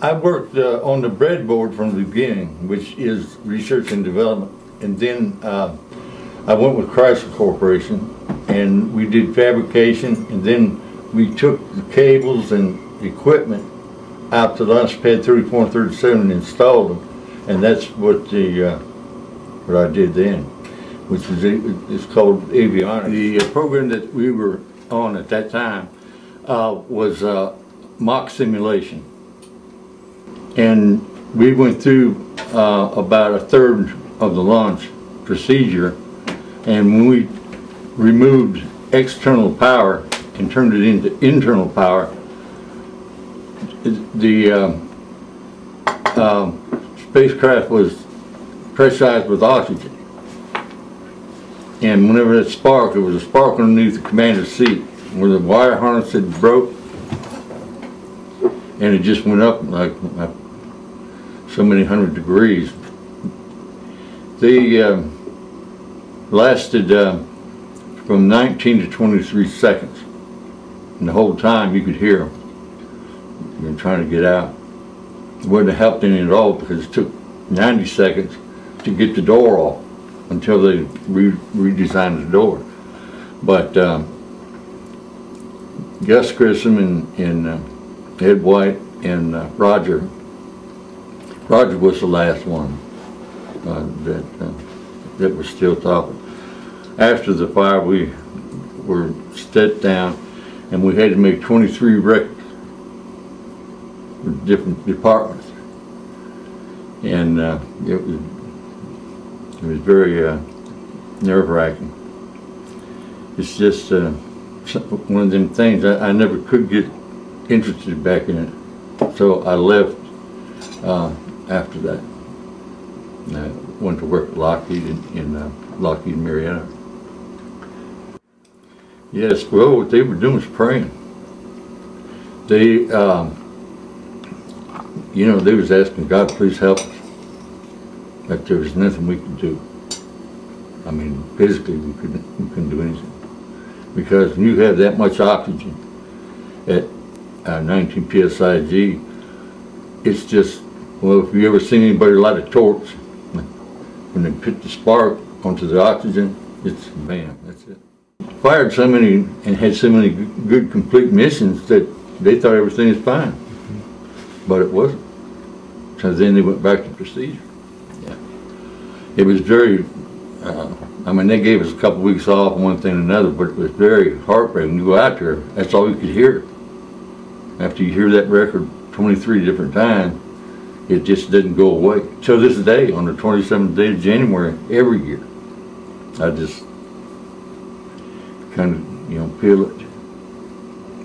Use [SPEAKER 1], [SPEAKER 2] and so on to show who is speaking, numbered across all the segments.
[SPEAKER 1] I worked uh, on the breadboard from the beginning, which is research and development. And then uh, I went with Chrysler Corporation and we did fabrication and then we took the cables and equipment out to launch pad 34 and 37 and installed them. And that's what the, uh, what I did then, which was, it's called avionics. The uh, program that we were on at that time uh, was uh, mock simulation. And we went through uh, about a third of the launch procedure. And when we removed external power and turned it into internal power, the um, um, spacecraft was pressurized with oxygen. And whenever it sparked, there was a spark underneath the commander's seat where the wire harness had broke and it just went up like, like so many hundred degrees. They uh, lasted uh, from 19 to 23 seconds. And the whole time you could hear them. Trying to get out. It wouldn't have helped any at all because it took 90 seconds to get the door off until they re redesigned the door. But um, Gus Grissom and, and uh, Ed White and uh, Roger, Roger was the last one uh, that uh, that was still talking. After the fire, we were stepped down, and we had to make 23 records for different departments, and uh, it was it was very uh, nerve-wracking. It's just uh, one of them things I, I, never could get interested back in it, so I left uh, after that. And I went to work at Lockheed in, in uh, Lockheed Marietta. Yes, well, what they were doing was praying. They, um, you know, they was asking God, please help us that there was nothing we could do. I mean, physically we couldn't, we couldn't do anything. Because when you have that much oxygen at uh, 19 psig, it's just, well, if you ever seen anybody light a torch, when they put the spark onto the oxygen, it's bam, that's it. Fired so many and had so many good complete missions that they thought everything was fine. But it wasn't. So then they went back to procedure Yeah. it was very, uh, I mean, they gave us a couple weeks off, one thing and another, but it was very heartbreaking. You go out there, that's all you could hear. After you hear that record 23 different times, it just didn't go away. So this day, on the 27th day of January, every year, I just kind of, you know, feel it.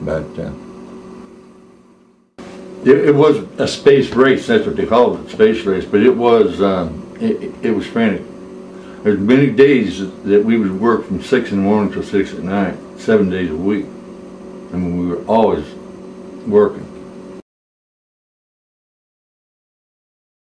[SPEAKER 1] But uh, it, it, was a space race, that's what they called it, space race, but it was, um, it, it was frantic. There's many days that we would work from six in the morning till six at night, seven days a week. I mean, we were always working.